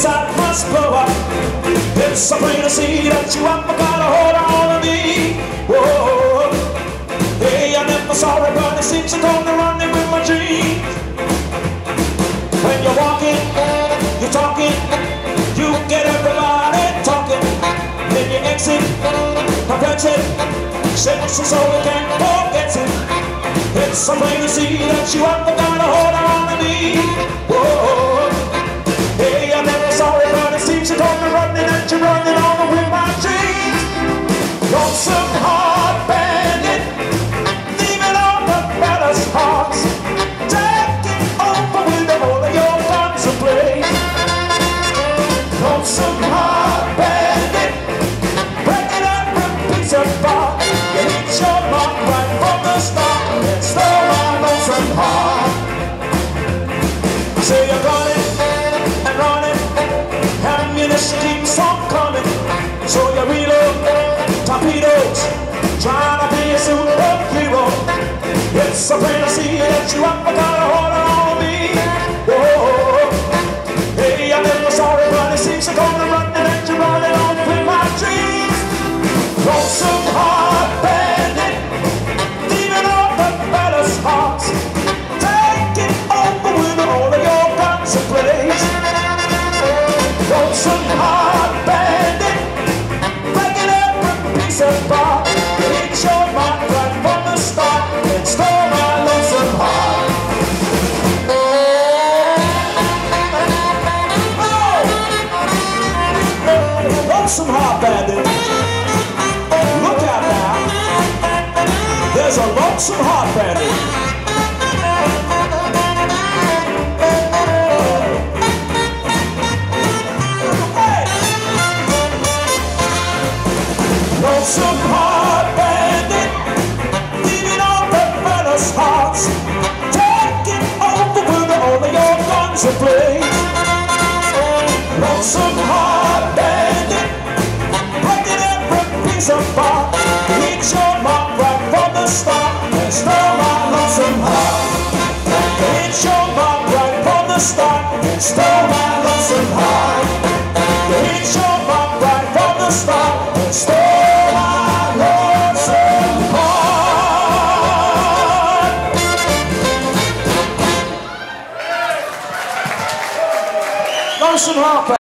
inside must blow up. It's so plain to see that you have got a hold on me. Whoa, hey, I never saw it, but it seems you're gonna run it with my dreams. When you're walking, you're talking, you get everybody talking. Then you exit, perplex it, sense so we can't forget it. It's so plain to see that you have got a hold on me. Whoa. Piece apart. You hit your mark right from the start and stole my lonesome heart. Say you're running and running, ammunition keeps on coming. So you reload torpedoes, trying to be a superhero. It's to see that you have Oh! Lonesome heart bandit. Look out now. There's a lonesome heart bandit. All hearts, taking over with all of your guns blades. Piece apart, hit your mark right from the start, and stole my lonesome heart. Hit your mark right from the start, and stole my lonesome heart. Hit your mark right from the start, and stole my lonesome heart. Lonesome heart.